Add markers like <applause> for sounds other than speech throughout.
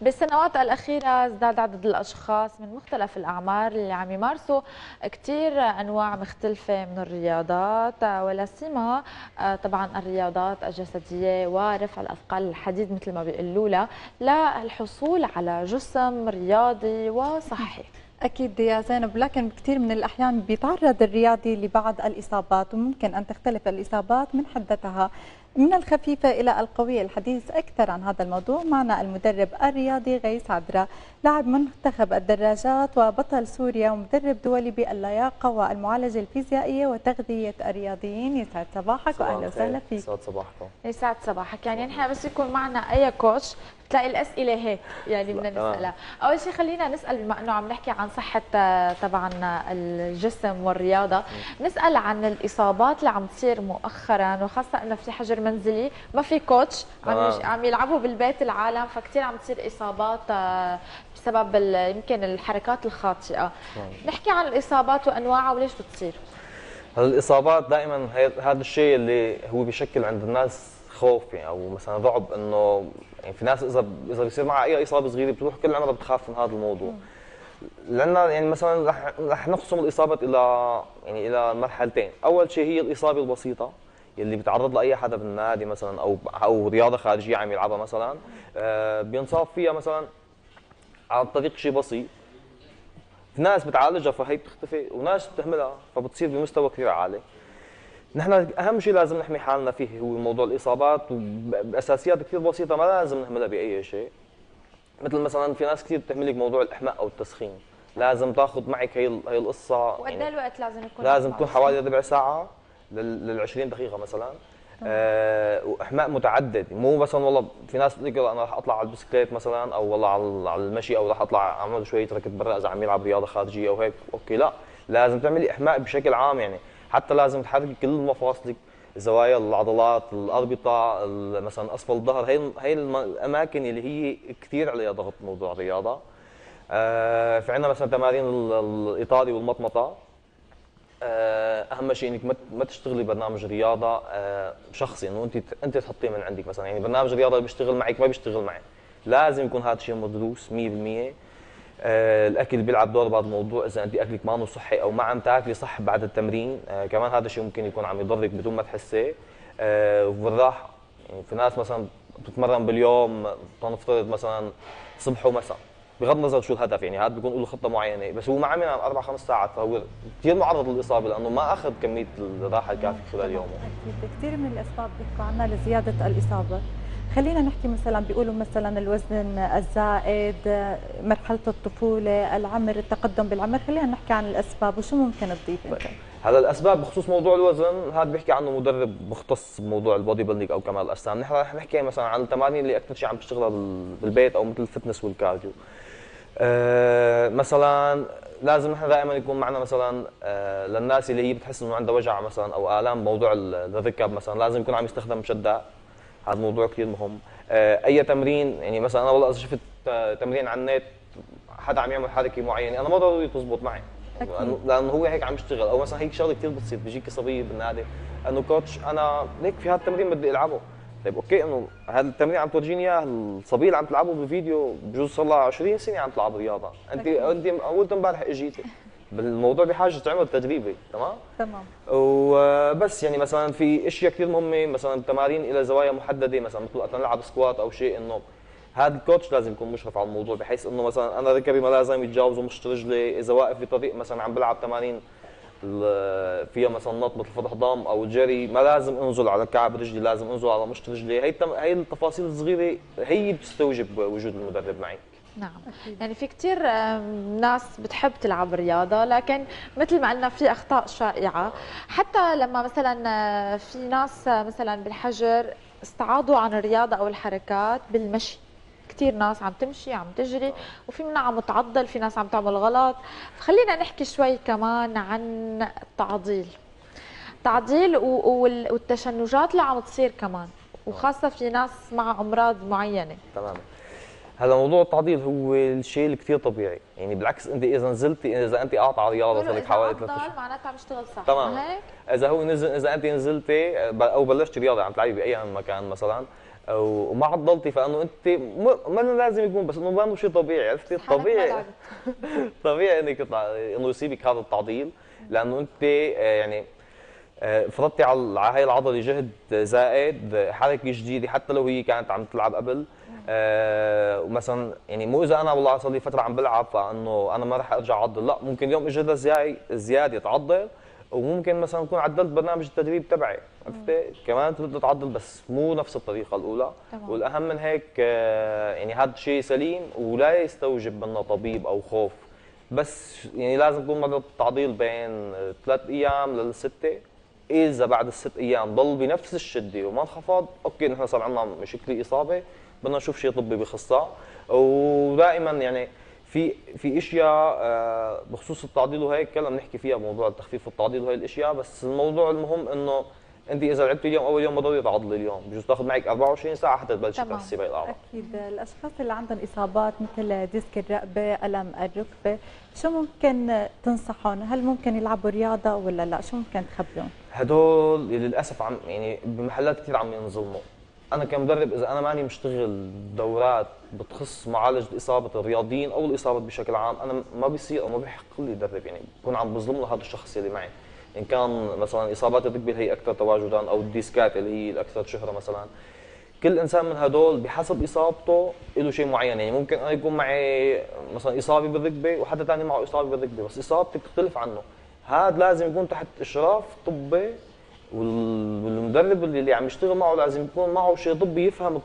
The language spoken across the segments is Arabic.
بالسنوات الأخيرة ازداد عدد الأشخاص من مختلف الأعمار اللي عم يمارسوا كثير أنواع مختلفة من الرياضات ولا سيما طبعا الرياضات الجسدية ورفع الأثقال الحديد مثل ما بيقولوا لها للحصول على جسم رياضي وصحي. أكيد يا زينب لكن بكثير من الأحيان بيتعرض الرياضي لبعض الإصابات وممكن أن تختلف الإصابات من حدتها من الخفيفة إلى القوية الحديث أكثر عن هذا الموضوع معنا المدرب الرياضي غيث عدرا لاعب منتخب الدراجات وبطل سوريا ومدرب دولي باللياقة والمعالجة الفيزيائية وتغذية الرياضيين. يسعد صباحك وأهلا وسهلا فيك. يسعد صباحكم. يسعد صباحك. يعني نحن بس يكون معنا أي كوتش بتلاقي الأسئلة هيك يعني بدنا نسالها أول شيء خلينا نسأل بما إنه عم نحكي عن صحة طبعا الجسم والرياضة نسأل عن الإصابات اللي عم تصير مؤخرا وخاصة إنه في حجر منزلي. ما في كوتش عم عم يلعبوا بالبيت العالم فكتير عم تصير إصابات آه، بسبب يمكن الحركات الخاطئة. نحكي عن الإصابات وأنواعها وليش بتصير؟ الإصابات دائما هذا الشيء اللي هو بيشكل عند الناس خوف يعني أو مثلا رعب إنه يعني في ناس اذا إذا بيصير معها أي إصابة صغيرة بتروح كل عمرها بتخاف من هذا الموضوع. لأن يعني مثلا رح رح نقسم الإصابة إلى يعني إلى مرحلتين، أول شيء هي الإصابة البسيطة. يلي بيتعرض لأي اي حدا بالنادي مثلا أو أو رياضة خارجية عم يلعبها مثلا آه بينصاب فيها مثلا عن طريق شيء بسيط. في ناس بتعالجها فهي بتختفي وناس بتهملها فبتصير بمستوى كثير عالي. نحن أهم شيء لازم نحمي حالنا فيه هو موضوع الإصابات وبأساسيات كثير بسيطة ما لازم نهملها بأي شيء. مثل مثلا في ناس كثير بتهمل لك موضوع الإحماء أو التسخين. لازم تاخذ معك هي هي القصة. وقد يعني الوقت لازم يكون لازم تكون حوالي ربع ساعة. لل 20 دقيقة مثلا. آه وإحماء متعدد مو مثلا والله في ناس بتقول أنا رح أطلع على البسكليت مثلا أو والله على المشي أو رح أطلع أعمل شوية ركض برا إذا عم يلعب رياضة خارجية أو هيك. okay لا. لازم تعملي إحماء بشكل عام يعني. حتى لازم تحركي كل مفاصلك زوايا العضلات الأربطة مثلا أسفل الظهر. هي هي الأماكن اللي هي كثير عليها ضغط موضوع الرياضة. آه في عندنا مثلا تمارين الايطالي والمطمطة. أهم شيء إنك ما تشتغلي برنامج رياضة آه شخصي. إنه أنت أنت تحطيه من عندك مثلا. يعني برنامج رياضة بيشتغل معك ما بيشتغل معي لازم يكون هذا الشيء مدروس 100% آه الأكل بيلعب دور بهذا الموضوع. إذا أنت أكلك ما صحي أو ما عم تاكلي صح بعد التمرين آه كمان هذا الشيء ممكن يكون عم يضرك بدون ما تحسي آه وبالراحة. يعني في ناس مثلا بتتمرن باليوم تنفترض مثلا صبح ومساء. بغض النظر شو الهدف يعني هذا بيكون له خطة معينة بس هو ما عمل أربع خمس ساعات فهو كثير معرض للإصابة لأنه ما أخذ كمية الراحة الكافية خلال يومه. أكيد كثير من الأسباب بيحكوا عنها لزيادة الإصابة. خلينا نحكي مثلا بيقولوا مثلا الوزن الزائد مرحلة الطفولة العمر التقدم بالعمر خلينا نحكي عن الأسباب وشو ممكن تضيف أنت؟ هلا الأسباب بخصوص موضوع الوزن هذا بيحكي عنه مدرب مختص بموضوع ال bodybuilding أو كمال الاجسام نحن رح نحكي مثلا عن التمارين اللي أكثر شيء عم تشتغلها بالبيت أو مثل ال fitness وال cardio. أه مثلا لازم نحن دائما يكون معنا مثلا أه للناس اللي هي بتحس إنه عندها وجع مثلا أو آلام موضوع الركب مثلا لازم يكون عم يستخدم مشدات هذا موضوع كثير مهم. آه، أي تمرين يعني مثلا أنا والله اذا شفت تمرين على النت حدا عم يعمل حركة معينة أنا ما ضروري تزبط معي. أكيد. لأنه هو هيك عم يشتغل أو مثلا هيك شغلة كثير بتصير بيجيك صبية بالنادي أنه coach أنا ليك في هذا التمرين بدي ألعبه. طيب okay أنه هذا التمرين عم تورجيني إياه الصبية اللي عم تلعبه بالفيديو بجوز صار لها 20 سنة عم تلعب رياضة. انت أنت اول امبارح إجيتي. بالموضوع بحاجة تعمل تجربه تمام؟ تمام. وبس يعني مثلا في أشياء كثير مهمة مثلا تمارين إلى زوايا محددة مثلا مثل وقت نلعب squat أو شيء إنه هذا الكوتش لازم يكون مشرف على الموضوع بحيث إنه مثلا أنا ركبي ما لازم يتجاوزوا مشط رجلي إذا واقف في طريق مثلا عم بلعب تمارين فيها مثلا نط مثل فتح ضم أو جري ما لازم أنزل على كعب رجلي لازم أنزل على مشط رجلي. هي هي التفاصيل الصغيرة هي بتستوجب وجود المدرب معي. نعم. أكيد. يعني في كثير ناس بتحب تلعب رياضة لكن مثل ما قلنا في أخطاء شائعة. حتى لما مثلا آه، في ناس آه، مثلا بالحجر استعاضوا عن الرياضة أو الحركات بالمشي. كثير ناس عم تمشي عم تجري وفي منها عم تعضل في ناس عم تعمل غلط. فخلينا نحكي شوي كمان عن التعضيل. تعضيل والتشنجات اللي عم تصير كمان وخاصة في ناس مع أمراض معينة. تمام. هلا موضوع التعضيل هو الشيء اللي كثير طبيعي. يعني بالعكس أنت إذا نزلتي إذا أنت قاطعه رياضة صار لك حوالي ثلاث اشهر معناتها عم تشتغل صح تمام إذا هو نزل إذا أنت نزلتي أو بلشتي رياضة عم تلعبي بأي مكان مثلا وما عضلتي فإنه أنت ما لازم يكون بس إنه ما شيء طبيعي عرفتي؟ الطبيعي <laughs> طبيعي. إنك إنه يصيبك هذا التعضيل لأنه أنت آه، يعني آه، فرضتي على هاي العضلة جهد زائد حركة جديدة حتى لو هي كانت عم تلعب قبل آه ومثلا يعني مو إذا أنا والله صار لي فترة عم بلعب فإنه أنا ما راح أرجع اعضل لا ممكن اليوم اجهدها زيادة تعضل وممكن مثلا اكون عدلت برنامج التدريب تبعي عرفتي؟ كمان تبدا تعضل بس مو نفس الطريقة الأولى. تمام. والأهم من هيك آه، يعني هذا شيء سليم ولا يستوجب منا طبيب أو خوف. بس يعني لازم تكون مدة التعضيل بين ثلاث أيام للستة. إذا بعد الست أيام ضل بنفس الشدة وما انخفض أوكي نحن صار عندنا مشكله إصابة. بدنا نشوف شيء طبي بخصها ودائما يعني في في أشياء آه، بخصوص التعضيل وهيك كلام نحكي فيها بموضوع التخفيف والتعضيل وهي الأشياء. بس الموضوع المهم إنه أنت إذا لعبتي اليوم أول يوم ضروري تعضلي اليوم. بجوز تاخذ معك 24 ساعة حتى تبلشي تحسي باقي الأعراض. أكيد. الأشخاص اللي عندهم إصابات مثل ديسك الرقبة ألم الركبة شو ممكن تنصحهم؟ هل ممكن يلعبوا رياضة ولا لا؟ شو ممكن تخبرهم؟ هدول للأسف عم يعني بمحلات كثير عم ينظلموا أنا كمدرب إذا أنا ماني مشتغل دورات بتخص معالجة إصابة الرياضيين أو الإصابات بشكل عام أنا ما بيصير أو ما بحق لي أدرب يعني بكون عم بظلم لهذا الشخص اللي معي. إن كان مثلا إصابات الركبة هي أكثر تواجدا أو الديسكات اللي هي الاكثر شهرة مثلا. كل إنسان من هدول بحسب إصابته له شيء معين يعني ممكن أنا يكون معي مثلا إصابة بالركبة وحدا ثاني معه إصابة بالركبة بس إصابتي بتختلف عنه. هذا لازم يكون تحت إشراف طبي والمدرب اللي عم يشتغل معه لازم يكون معه شيء طبي يفهم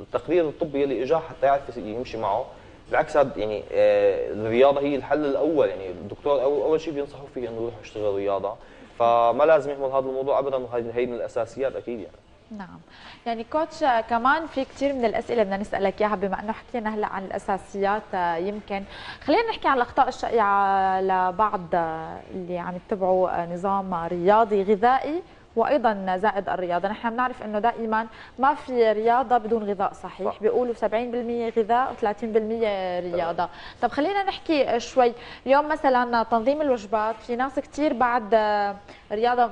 التقرير الطبي اللي إجاه حتى يعرف يمشي معه. بالعكس هذا يعني آه، الرياضة هي الحل الأول. يعني الدكتور أول شيء بينصحوا فيه إنه يروح يشتغل رياضة. فما لازم يهمل هذا الموضوع ابدا. وهي من الأساسيات أكيد يعني. نعم. يعني كوتش كمان في كثير من الأسئلة بدنا نسألك إياها بما إنه حكينا هلأ عن الأساسيات آه، يمكن خلينا نحكي عن الأخطاء الشائعة لبعض آه، اللي عم يتبعوا نظام رياضي غذائي وأيضا زائد الرياضة. نحن بنعرف إنه دائما ما في رياضة بدون غذاء صحيح؟ صح. بيقولوا 70% غذاء و30% رياضة. طب خلينا نحكي شوي. اليوم مثلا تنظيم الوجبات في ناس كثير بعد رياضة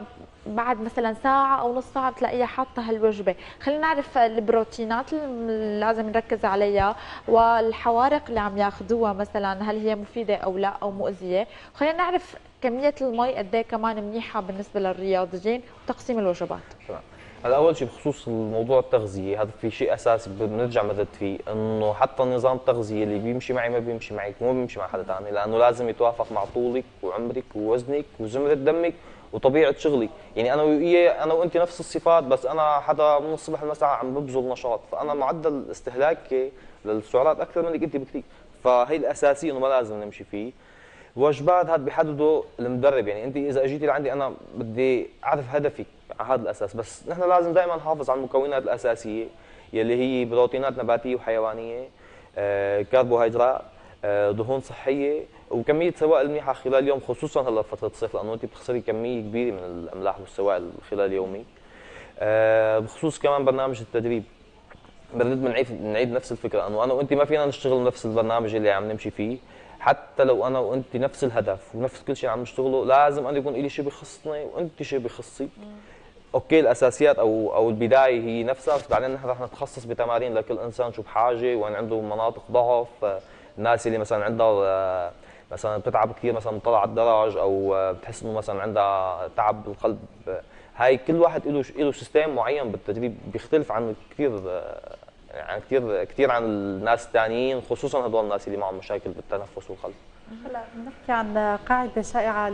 بعد مثلا ساعة أو نص ساعة بتلاقيها حاطة هالوجبة، خلينا نعرف البروتينات اللي لازم نركز عليها والحوارق اللي عم ياخذوها مثلا هل هي مفيدة أو لا أو مؤذية، خلينا نعرف كمية المي قد إيه كمان منيحة بالنسبة للرياضيين وتقسيم الوجبات. تمام. هلا أول شيء بخصوص الموضوع التغذية هذا في شيء أساسي بنرجع مدد فيه إنه حتى نظام التغذية اللي بيمشي معي ما بيمشي معك مو بيمشي مع حدا ثاني لأنه لازم يتوافق مع طولك وعمرك ووزنك وزمرة دمك وطبيعة شغلي. يعني أنا وياه أنا وأنت نفس الصفات بس أنا حدا من الصبح للمساء عم ببذل نشاط. فأنا معدل استهلاكي للسعرات أكثر منك أنت بكثير. فهي الأساسية إنه ما لازم نمشي فيه. الوجبات هذا بيحدده المدرب. يعني أنت إذا أجيتي لعندي أنا بدي أعرف هدفك على هذا الأساس. بس نحن لازم دائما نحافظ على المكونات الأساسية يلي هي بروتينات نباتية وحيوانية آه، كربوهيدرات دهون صحية وكمية سوائل منيحه خلال اليوم خصوصا هلا فترة الصيف لأنه أنت بتخسري كمية كبيرة من الأملاح والسوائل خلال يومك آه، بخصوص كمان برنامج التدريب. بنرد بنعيد نعيد نفس الفكرة انه أنا وأنت ما فينا نشتغل نفس البرنامج اللي عم نمشي فيه. حتى لو أنا وأنت نفس الهدف ونفس كل شيء عم نشتغله لازم أنا يكون لي شيء بخصني وأنت شيء بخصك أوكي الأساسيات أو أو البداية هي نفسها بس بعدين نحن رح نتخصص بتمارين لكل إنسان شو بحاجة وين عنده مناطق ضعف الناس اللي مثلا عندها مثلا بتتعب كثير مثلا طلع الدرج أو بتحس إنه مثلا عندها تعب بالقلب. هاي كل واحد له له سيستم معين بالتدريب بيختلف عن كثير يعني كثير كثير عن الناس الثانيين خصوصا هدول الناس اللي معهم مشاكل بالتنفس والقلب. هلا بنحكي عن قاعدة شائعة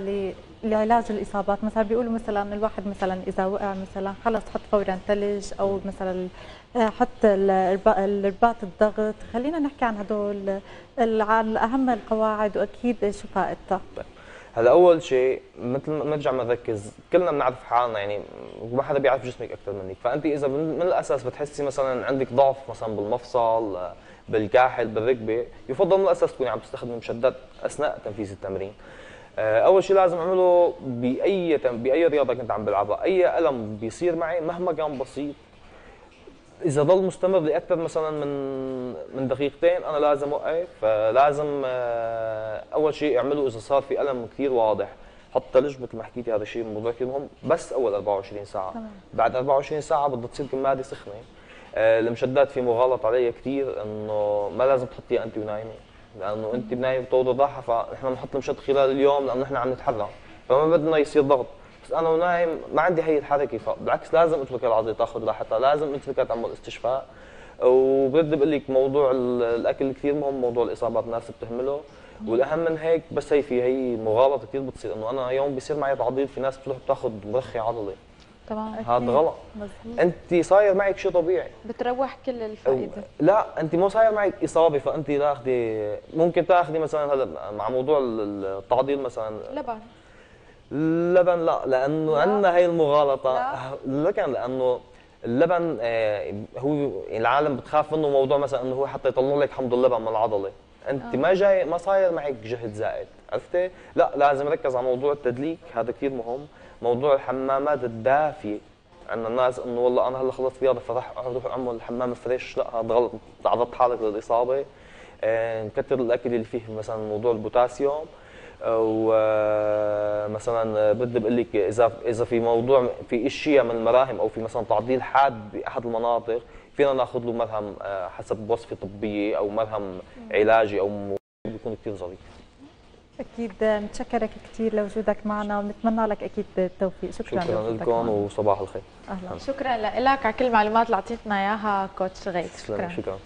لعلاج الإصابات. مثلا بيقولوا مثلا الواحد مثلا إذا وقع مثلا خلص حط فورا ثلج أو مثلا حط الرباط الضغط. خلينا نحكي عن هدول عن أهم القواعد وأكيد شو فائدتها طيب. هلا أول شيء مثل ما نرجع بنركز كلنا بنعرف حالنا يعني ما حدا بيعرف جسمك أكثر منك. فأنت إذا من الأساس بتحسي مثلا عندك ضعف مثلا بالمفصل بالكاحل بالركبة يفضل من الأساس تكوني عم تستخدمي مشدات أثناء تنفيذ التمرين. آه، أول شيء لازم أعمله بأي بأي رياضة كنت عم بلعبها أي ألم بيصير معي مهما كان بسيط. إذا ضل مستمر لاكثر مثلا من من دقيقتين أنا لازم أوقف. لازم آه، أول شيء أعمله إذا صار في ألم كثير واضح. حط ثلج مثل ما حكيتي هذا الشيء موضوع كثير مهم بس أول 24 ساعة. تمام. بعد 24 ساعة بدها تصير كماده سخنة. آه، المشدات في مغالط عليها كثير إنه ما لازم تحطيها انت ونايمه لأنه انت بنايمة بتوضى ضحى فنحن بنحط المشد خلال اليوم لأنه نحن عم نتحرك فما بدنا يصير ضغط. بس أنا ونايم ما عندي هي الحركة فبالعكس لازم أترك العضلة تاخذ راحتها لازم أتركها تعمل استشفاء. وبرد بقول لك موضوع الأكل كثير مهم موضوع الإصابات الناس بتهمله والأهم من هيك بس هي في هي مغالطة كثير بتصير إنه أنا يوم بيصير معي تعضيد في ناس بتروح بتاخذ مرخي عضلي. تمام. هذا غلط. انت صاير معك شيء طبيعي. بتروح كل الفائدة. لا انت مو صاير معك إصابة فانت تاخذي ممكن تاخذي مثلا هذا مع موضوع التعضيد مثلا. لبن. اللبن لا لأنه لا. عندنا هي المغالطة. لا. لكن لأنه اللبن آه، هو العالم بتخاف منه موضوع مثلا إنه هو حتى يطلع لك حمض اللبن من العضلة. أنت آه. ما جاي ما صاير معك جهد زائد عرفتي؟ لا لازم نركز على موضوع التدليك هذا كثير مهم. موضوع الحمامات الدافية. عندنا الناس إنه والله أنا هلأ خلصت رياضة فراح أروح أعمل حمام fresh لا هذا غلط تعرضت حالك للإصابة. آه، نكتر الأكل اللي فيه مثلا موضوع البوتاسيوم. ومثلا بدي بقول لك إذا إذا في موضوع في إشياء من المراهم أو في مثلا تعضيل حاد بأحد المناطق فينا ناخذ له مرهم آه، حسب وصفة طبية أو مرهم علاجي أو بيكون كثير ظريف. أكيد متشكرك كثير لوجودك معنا ونتمنى لك أكيد التوفيق. شكرا, شكرا لكم. وصباح الخير. أهلا. شكرا لك. على كل المعلومات اللي أعطيتنا إياها كوتش غيث. شكرا شكرا.